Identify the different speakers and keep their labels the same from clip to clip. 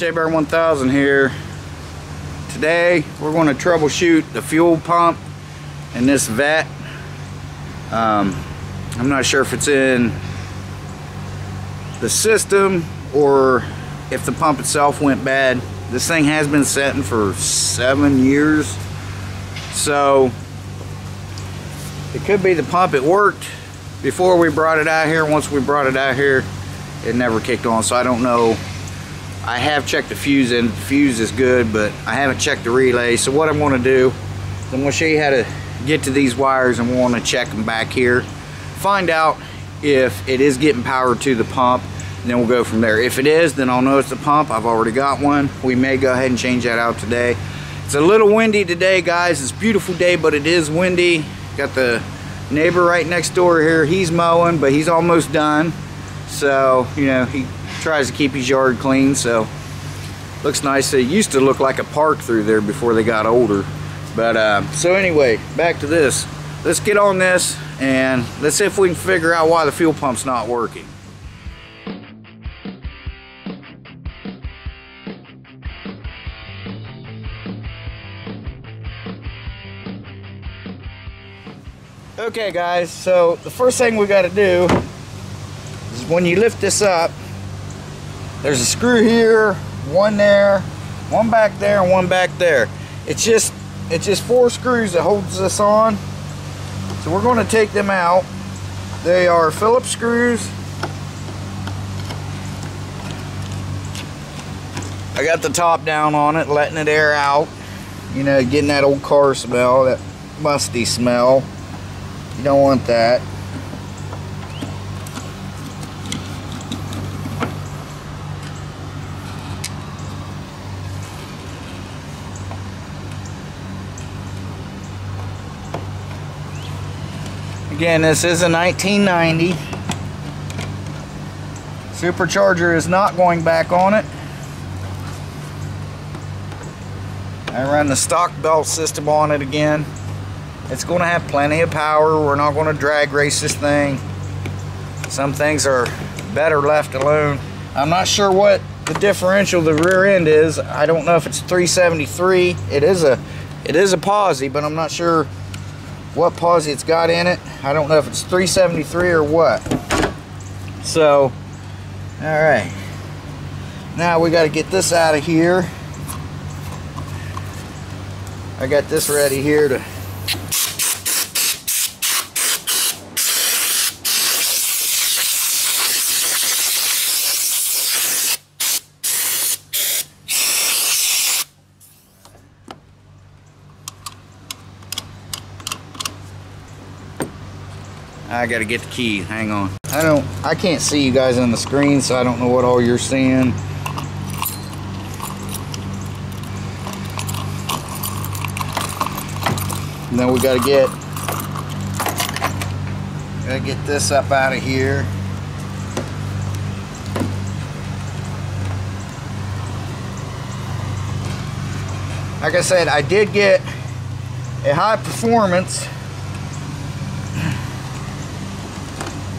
Speaker 1: Bear 1000 here. Today we're going to troubleshoot the fuel pump in this vet. Um, I'm not sure if it's in the system or if the pump itself went bad. This thing has been setting for seven years. So it could be the pump. It worked before we brought it out here. Once we brought it out here, it never kicked on. So I don't know. I have checked the fuse and the fuse is good, but I haven't checked the relay. So what I'm to do, I'm to show you how to get to these wires and we want to check them back here. Find out if it is getting power to the pump then we'll go from there. If it is, then I'll know it's the pump. I've already got one. We may go ahead and change that out today. It's a little windy today, guys. It's a beautiful day, but it is windy. Got the neighbor right next door here. He's mowing, but he's almost done. So, you know, he tries to keep his yard clean, so looks nice. It used to look like a park through there before they got older. But, uh, so anyway, back to this. Let's get on this, and let's see if we can figure out why the fuel pump's not working. Okay guys, so the first thing we got to do is when you lift this up, there's a screw here, one there, one back there, and one back there. It's just it's just four screws that holds this on. So we're going to take them out. They are Phillips screws. I got the top down on it, letting it air out. You know, getting that old car smell, that musty smell. You don't want that. Again, this is a 1990. Supercharger is not going back on it. I run the stock belt system on it again. It's going to have plenty of power. We're not going to drag race this thing. Some things are better left alone. I'm not sure what the differential the rear end is. I don't know if it's 373. It is a it is a posi, but I'm not sure what posi it's got in it. I don't know if it's 373 or what. So, all right. Now we got to get this out of here. I got this ready here to I gotta get the key. Hang on. I don't. I can't see you guys on the screen, so I don't know what all you're seeing. Now we gotta get. Gotta get this up out of here. Like I said, I did get a high performance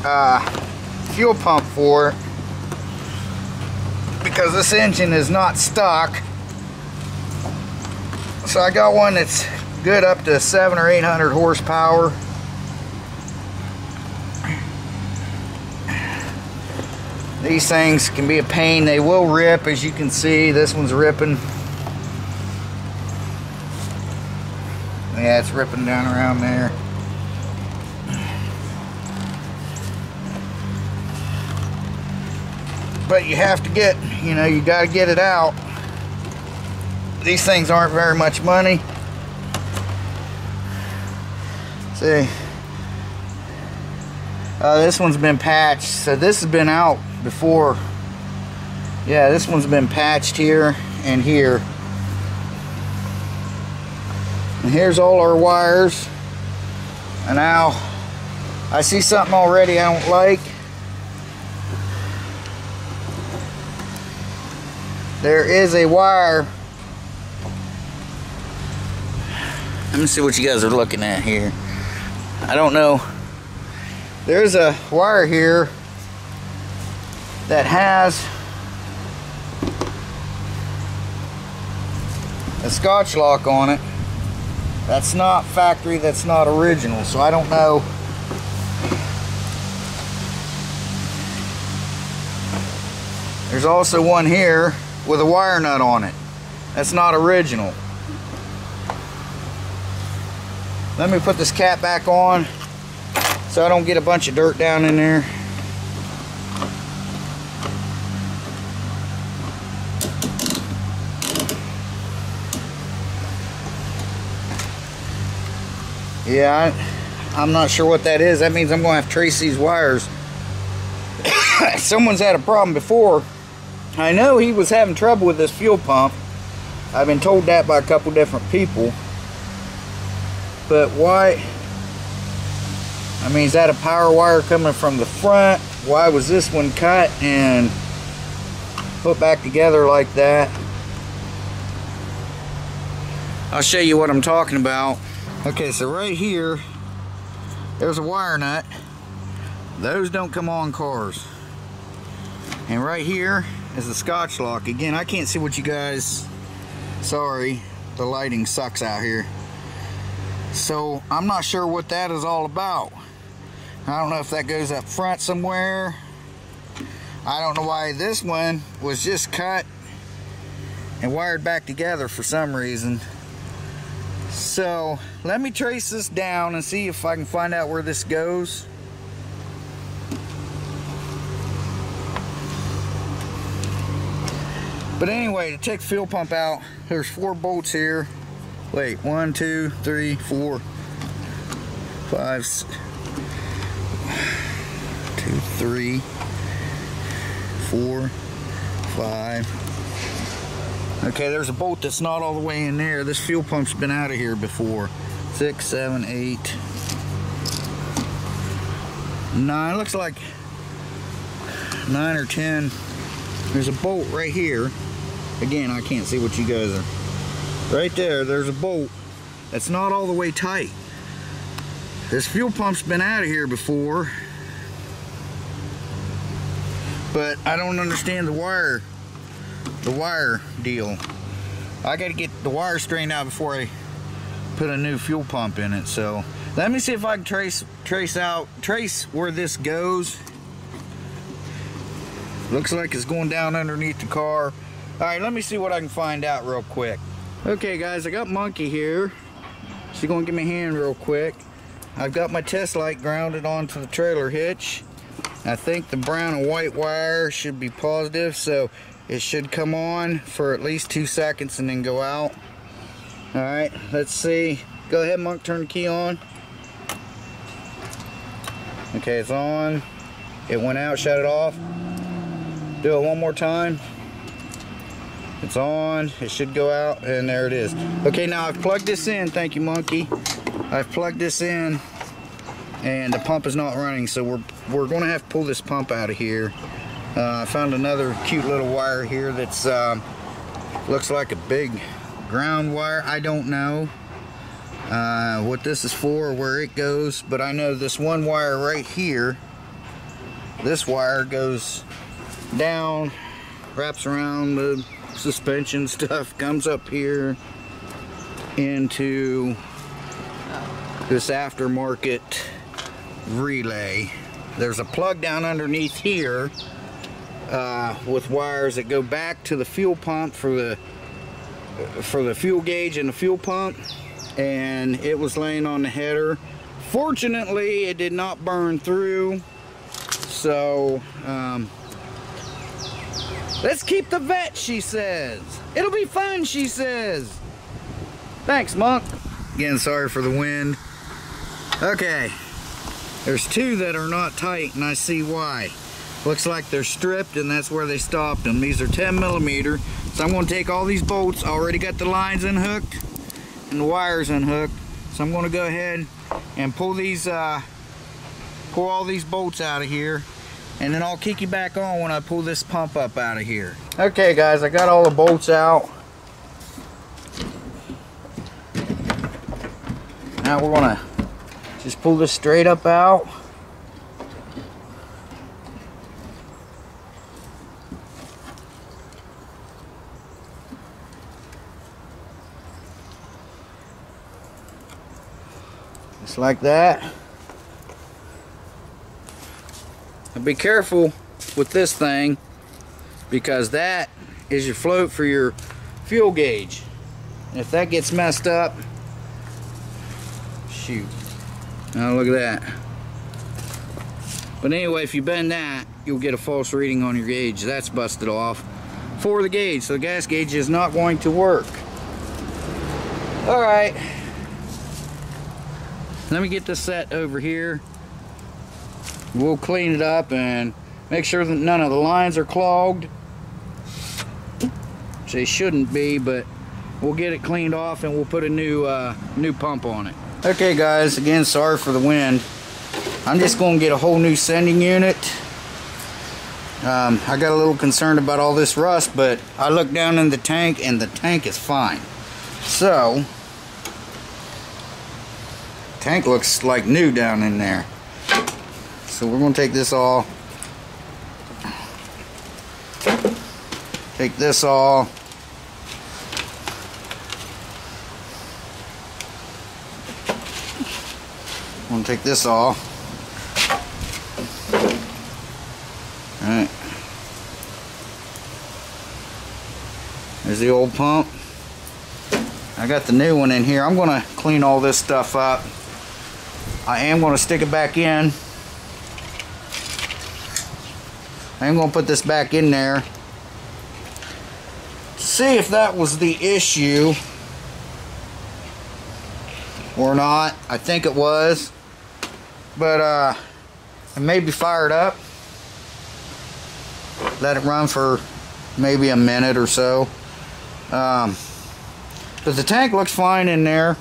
Speaker 1: uh, fuel pump for because this engine is not stock. So I got one that's good up to seven or eight hundred horsepower. These things can be a pain. They will rip as you can see. This one's ripping. Yeah it's ripping down around there but you have to get, you know, you got to get it out. These things aren't very much money. See, uh, this one's been patched. So this has been out before. Yeah, this one's been patched here and here. And here's all our wires. And now I see something already I don't like. There is a wire let me see what you guys are looking at here I don't know there's a wire here that has a scotch lock on it. That's not factory, that's not original, so I don't know. There's also one here with a wire nut on it. That's not original. Let me put this cap back on so I don't get a bunch of dirt down in there. Yeah, I, I'm not sure what that is. That means I'm going to have to trace these wires. Someone's had a problem before. I know he was having trouble with this fuel pump. I've been told that by a couple different people. But why? I mean, is that a power wire coming from the front? Why was this one cut and put back together like that? I'll show you what I'm talking about. Okay, so right here, there's a wire nut. Those don't come on cars. And right here is the scotch lock. Again, I can't see what you guys, sorry, the lighting sucks out here. So I'm not sure what that is all about. I don't know if that goes up front somewhere. I don't know why this one was just cut and wired back together for some reason. So let me trace this down and see if I can find out where this goes. But anyway, to take the fuel pump out, there's four bolts here. Wait, one, two, three, four, five, two, three, four, five, Okay, there's a bolt that's not all the way in there. This fuel pump's been out of here before. Six, seven, eight, nine. Looks like nine or ten. There's a bolt right here. Again, I can't see what you guys are. Right there, there's a bolt that's not all the way tight. This fuel pump's been out of here before. But I don't understand the wire the wire deal. I got to get the wire straightened out before I put a new fuel pump in it. So let me see if I can trace trace out trace where this goes. Looks like it's going down underneath the car. All right, let me see what I can find out real quick. Okay, guys, I got Monkey here. She's gonna give me a hand real quick. I've got my test light grounded onto the trailer hitch. I think the brown and white wire should be positive, so it should come on for at least two seconds and then go out. All right, let's see. Go ahead, Monk, turn the key on. Okay, it's on. It went out, shut it off. Do it one more time. It's on, it should go out, and there it is. Okay, now I've plugged this in, thank you, Monkey. I've plugged this in, and the pump is not running, so we're, we're gonna have to pull this pump out of here. Uh, I found another cute little wire here that's uh, looks like a big ground wire. I don't know uh, what this is for or where it goes, but I know this one wire right here, this wire goes down, wraps around the suspension stuff, comes up here into this aftermarket relay. There's a plug down underneath here uh, with wires that go back to the fuel pump for the for the fuel gauge and the fuel pump. And it was laying on the header. Fortunately it did not burn through. So um, let's keep the vet she says. It'll be fun she says. Thanks monk. Again sorry for the wind. Okay. There's two that are not tight and I see why. Looks like they're stripped and that's where they stopped them. These are 10 millimeter. So I'm gonna take all these bolts, already got the lines unhooked and the wires unhooked. So I'm gonna go ahead and pull these, uh, pull all these bolts out of here and then I'll kick you back on when I pull this pump up out of here. Okay guys, I got all the bolts out. Now we're gonna just pull this straight up out. Just like that. Be careful with this thing because that is your float for your fuel gauge. And if that gets messed up, shoot. Now look at that. But anyway, if you bend that, you'll get a false reading on your gauge. That's busted off for the gauge. So the gas gauge is not going to work. All right. Let me get this set over here. We'll clean it up and make sure that none of the lines are clogged. They shouldn't be, but we'll get it cleaned off and we'll put a new uh, new pump on it. Okay guys, again sorry for the wind. I'm just going to get a whole new sending unit. Um, I got a little concerned about all this rust, but I looked down in the tank and the tank is fine. So, tank looks like new down in there. So we're going to take this all. Take this all. I'm going to take this off. Alright. There's the old pump. I got the new one in here. I'm going to clean all this stuff up. I am going to stick it back in. I am going to put this back in there see if that was the issue or not. I think it was. But uh, it may be fired up. Let it run for maybe a minute or so. Um, but the tank looks fine in there.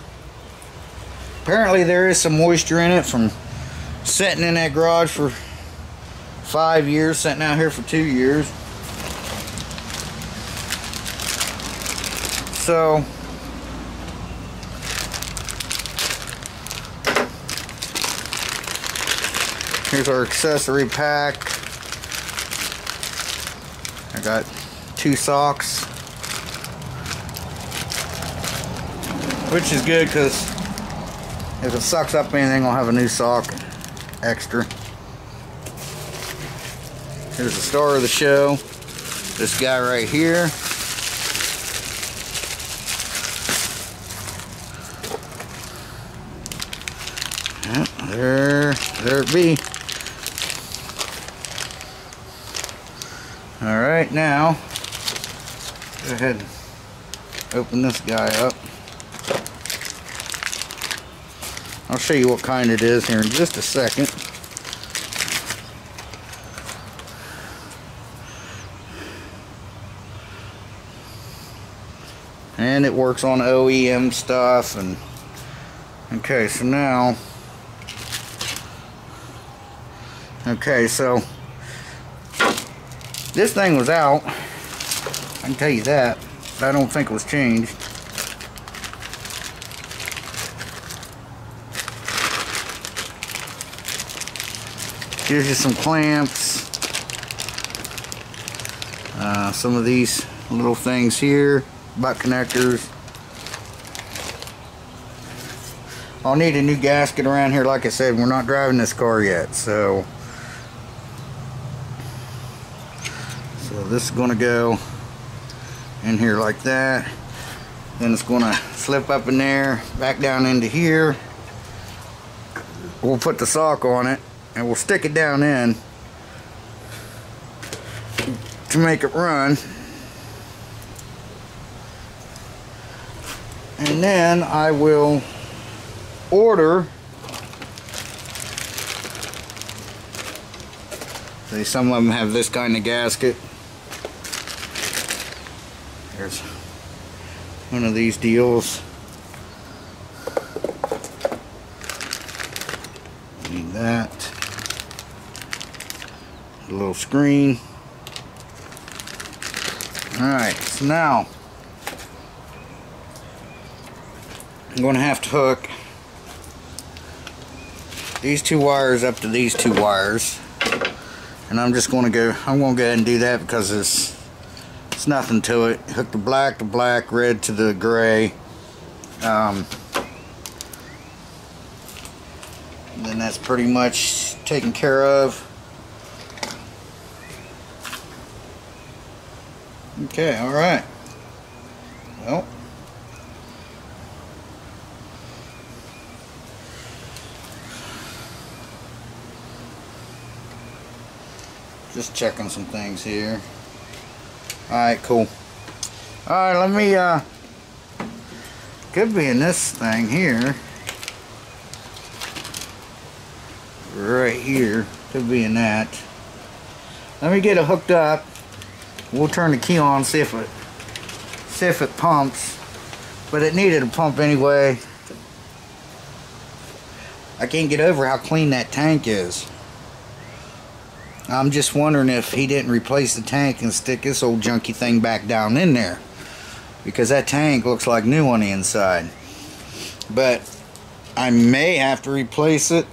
Speaker 1: Apparently there is some moisture in it from sitting in that garage for five years, sitting out here for two years. So, here's our accessory pack. I got two socks. Which is good because if it sucks up anything, I'll have a new sock extra. Here's the star of the show. This guy right here. Yep, there, there it be. All right, now, go ahead and open this guy up. I'll show you what kind it is here in just a second. And it works on OEM stuff and okay so now okay so this thing was out. I can tell you that I don't think it was changed. Here's just some clamps. Uh, some of these little things here, butt connectors. I'll need a new gasket around here. Like I said, we're not driving this car yet, so so this is going to go in here like that. Then it's going to slip up in there, back down into here. We'll put the sock on it and we'll stick it down in to make it run and then I will order see some of them have this kind of gasket. There's one of these deals. Need that. A little screen. Alright, so now I'm going to have to hook these two wires up to these two wires. And I'm just going to go, I'm going to go ahead and do that because it's, it's nothing to it. Hook the black to black, red to the gray. Um, then that's pretty much taken care of. Okay, all right. Well, just checking some things here. All right, cool. All right, let me, uh, could be in this thing here. Right here, could be in that. Let me get it hooked up. We'll turn the key on, see if it, see if it pumps. But it needed a pump anyway. I can't get over how clean that tank is. I'm just wondering if he didn't replace the tank and stick this old junky thing back down in there. Because that tank looks like new on the inside. But I may have to replace it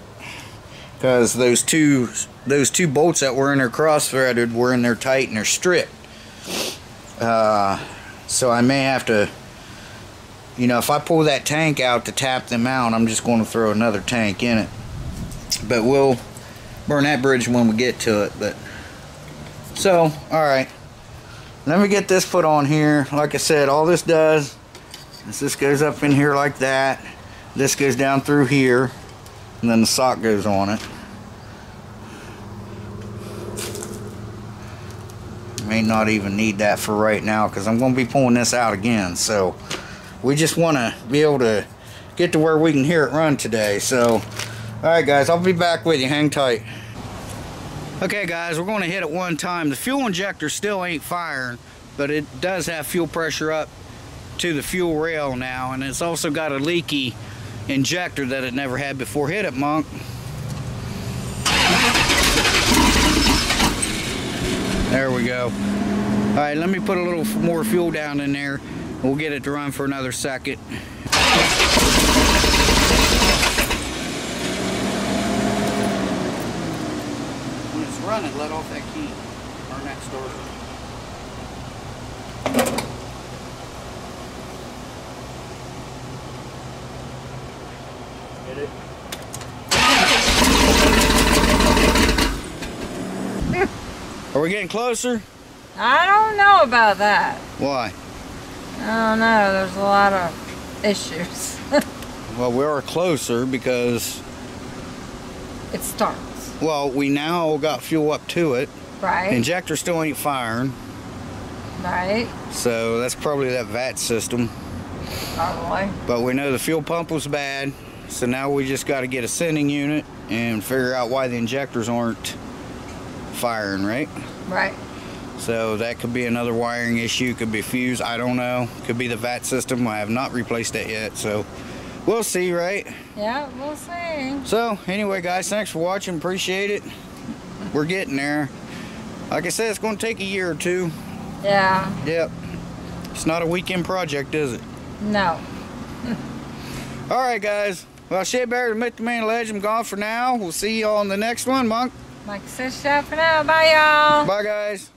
Speaker 1: because those two those two bolts that were in there cross threaded were in there tight and they're stripped. Uh, so I may have to you know if I pull that tank out to tap them out I'm just going to throw another tank in it. But we'll burn that bridge when we get to it but so all right. Let me get this put on here. Like I said all this does is this goes up in here like that. This goes down through here and then the sock goes on it. May not even need that for right now because I'm going to be pulling this out again. So we just want to be able to get to where we can hear it run today. So alright guys I'll be back with you. Hang tight Okay guys, we're going to hit it one time. The fuel injector still ain't firing, but it does have fuel pressure up to the fuel rail now, and it's also got a leaky injector that it never had before. Hit it, Monk. There we go. All right, let me put a little more fuel down in there. We'll get it to run for another second. Running, let off that key. Turn that starter. Get it? Are we getting closer?
Speaker 2: I don't know about that.
Speaker 1: Why?
Speaker 2: I don't know. There's a lot of issues.
Speaker 1: well, we are closer because...
Speaker 2: It's starts.
Speaker 1: Well, we now got fuel up to it.
Speaker 2: Right.
Speaker 1: Injector still ain't firing.
Speaker 2: Right.
Speaker 1: So that's probably that VATS system.
Speaker 2: Probably.
Speaker 1: But we know the fuel pump was bad. So now we just got to get a sending unit and figure out why the injectors aren't firing, right?
Speaker 2: Right.
Speaker 1: So that could be another wiring issue, could be fuse, I don't know. Could be the VATS system. I have not replaced it yet, so we'll see, right?
Speaker 2: Yeah, we'll see.
Speaker 1: So, anyway, guys, thanks for watching. Appreciate it. We're getting there. Like I said, it's going to take a year or two.
Speaker 2: Yeah.
Speaker 1: Yep. It's not a weekend project, is it?
Speaker 2: No.
Speaker 1: All right, guys. Well, Shea Bear, Myth, the Man, Legend, gone for now. We'll see you all on the next one, Monk.
Speaker 2: Like I said, for now. Bye, y'all.
Speaker 1: Bye, guys.